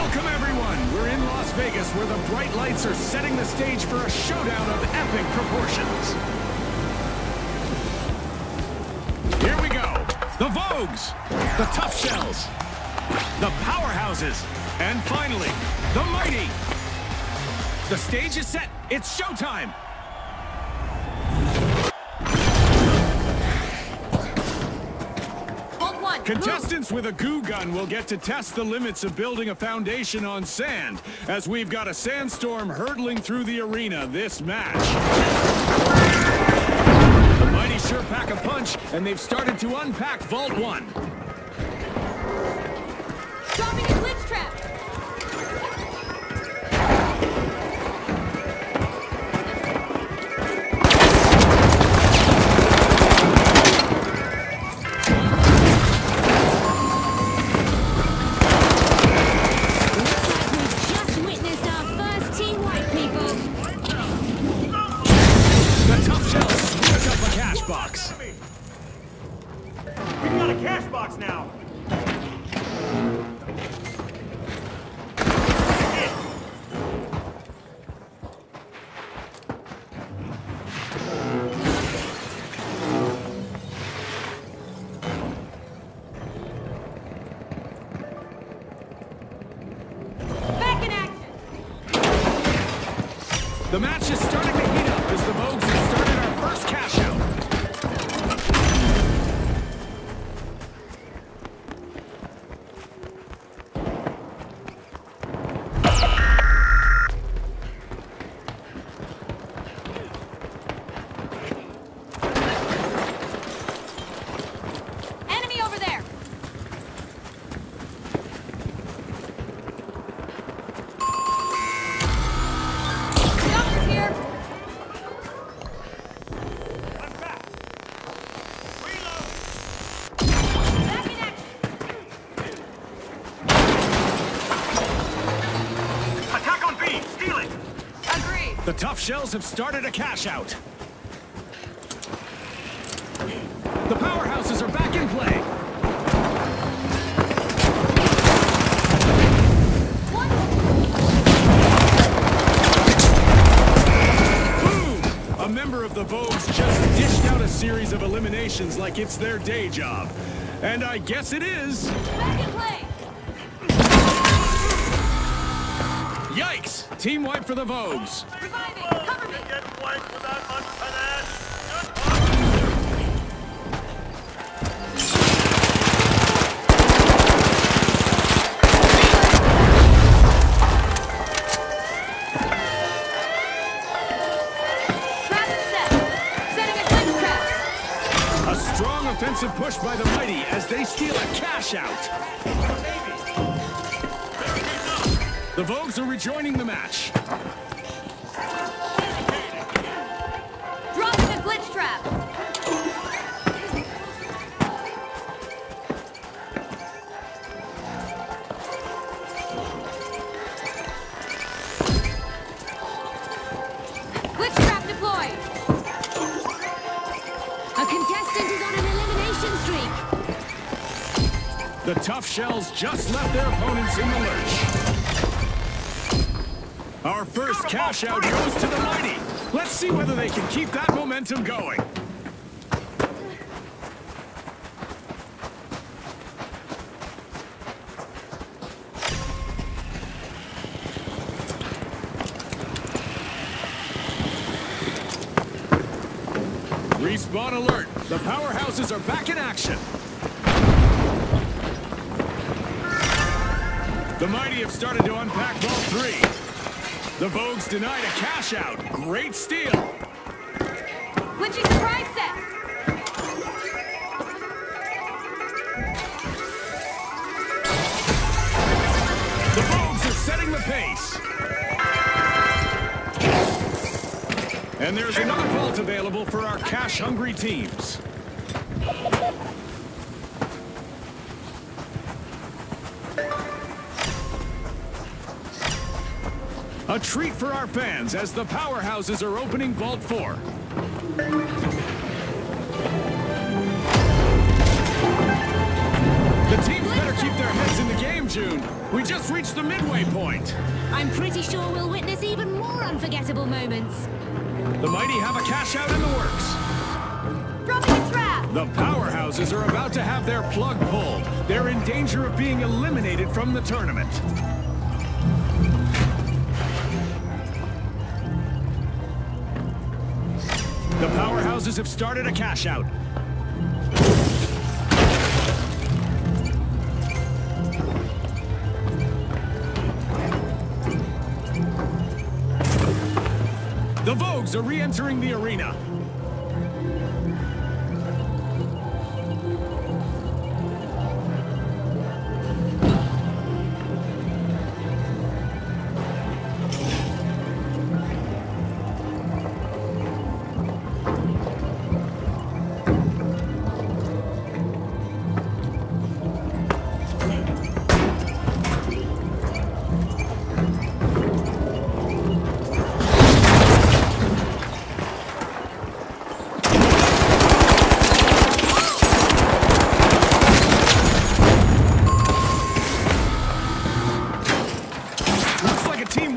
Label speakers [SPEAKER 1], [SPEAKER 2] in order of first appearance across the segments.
[SPEAKER 1] Welcome, everyone. We're in Las Vegas, where the bright lights are setting the stage for a showdown of epic proportions. Here we go. The Vogues, the Tough Shells, the Powerhouses, and finally, the Mighty. The stage is set. It's showtime. Contestants with a goo gun will get to test the limits of building a foundation on sand, as we've got a sandstorm hurtling through the arena this match. The Mighty sure pack a punch, and they've started to unpack Vault 1.
[SPEAKER 2] Dropping a glitch trap.
[SPEAKER 1] The match is starting to heat up as the Vogues have started our first cash out. The Tough Shells have started a cash out. The Powerhouses are back in play. Boom! A member of the Vogues just dished out a series of eliminations like it's their day job. And I guess it is.
[SPEAKER 2] Back in play.
[SPEAKER 1] Yikes! Team wipe for the Vogues.
[SPEAKER 2] Reviving. Cover me.
[SPEAKER 1] The Vogues are rejoining the match.
[SPEAKER 2] Dropping a glitch trap. Glitch trap deployed.
[SPEAKER 3] A contestant is on an elimination streak.
[SPEAKER 1] The Tough Shells just left their opponents in the lurch. Our first cash out goes to the Mighty. Let's see whether they can keep that momentum going. Respawn alert. The powerhouses are back in action. The Mighty have started to unpack Vault 3. The Vogues denied a cash out. Great steal.
[SPEAKER 2] Glitchy surprise set.
[SPEAKER 1] The Vogues are setting the pace. And there's another vault available for our cash-hungry teams. A treat for our fans as the powerhouses are opening Vault 4. The teams better keep their heads in the game, June. We just reached the midway point.
[SPEAKER 3] I'm pretty sure we'll witness even more unforgettable moments.
[SPEAKER 1] The mighty have a cash out in the works.
[SPEAKER 2] Dropping a trap!
[SPEAKER 1] The powerhouses are about to have their plug pulled. They're in danger of being eliminated from the tournament. The powerhouses have started a cash out. The Vogues are re-entering the arena.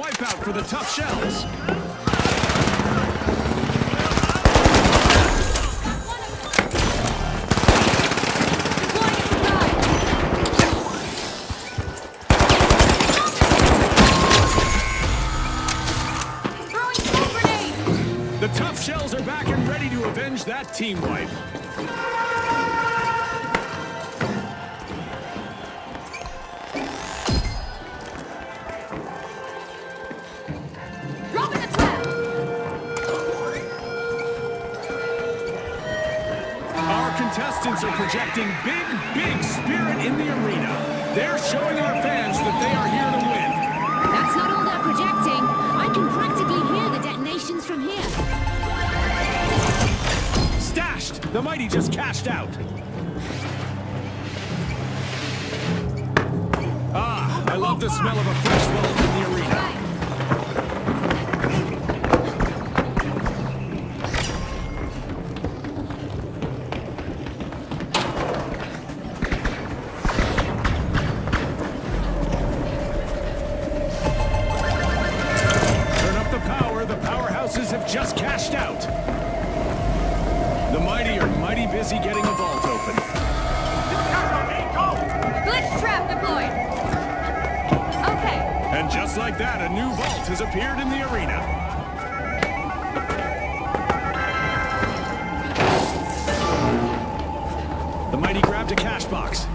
[SPEAKER 1] Wipeout for the tough shells. The tough shells are back and ready to avenge that team wipe. Contestants are projecting big, big spirit in the arena. They're showing our fans that they are here to win.
[SPEAKER 3] That's not all they're projecting. I can practically hear the detonations from here.
[SPEAKER 1] Stashed! The mighty just cashed out. Ah, I love the smell of a fresh bullet in the arena. Cashed out. The mighty are mighty busy getting a vault open.
[SPEAKER 4] Cash on me, go!
[SPEAKER 2] Glitch trap deployed! Okay,
[SPEAKER 1] And just like that, a new vault has appeared in the arena. The mighty grabbed a cash box.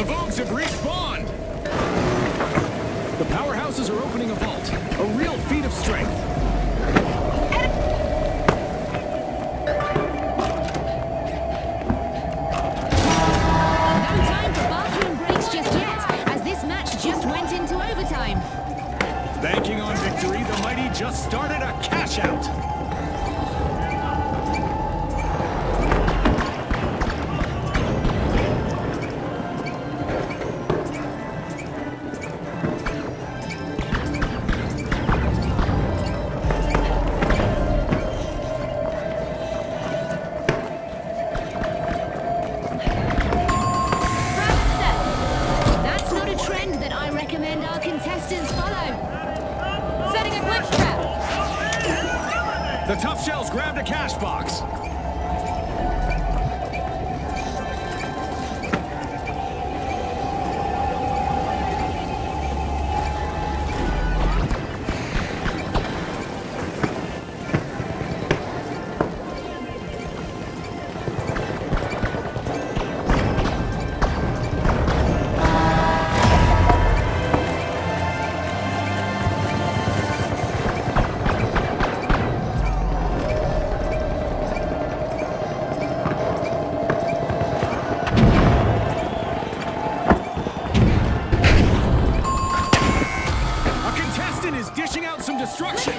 [SPEAKER 1] The Vogues have respawned! The powerhouses are opening a vault. A real feat of strength.
[SPEAKER 3] Recommend our contestants follow.
[SPEAKER 2] Setting a glitch trap!
[SPEAKER 1] The tough shells grabbed a cash box. Destruction.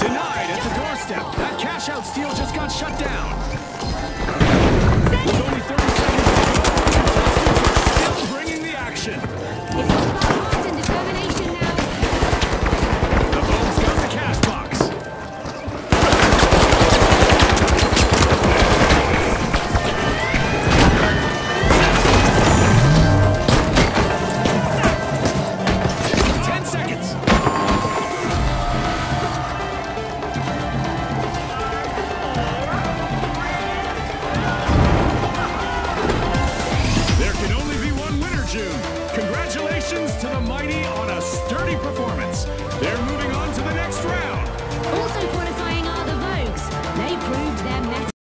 [SPEAKER 1] Denied at the doorstep. That cash out steal just got shut down.